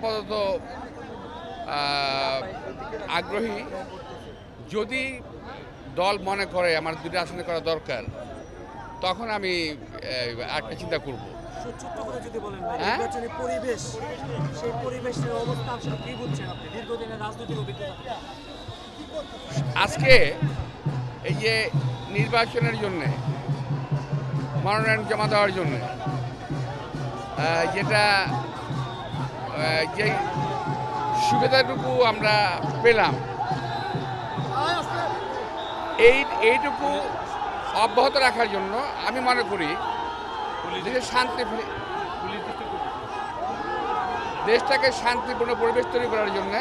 আপাতত আগ্রহী। যদি দল মনে করে আমার দুটো আসনে করা দরকার তখন আমি একটা চিন্তা করব। হ্যাঁ? আজকে এই যে নির্বাচনের জন্য মনোনয়ন জমা দেওয়ার জন্য যেটা যে সুবিধাটুকু আমরা পেলাম। এই এইটুকু অব্যাহত রাখার জন্য আমি মনে করি দেশের শান্তি দেশটাকে শান্তিপূর্ণ পরিবেশ তৈরি করার জন্য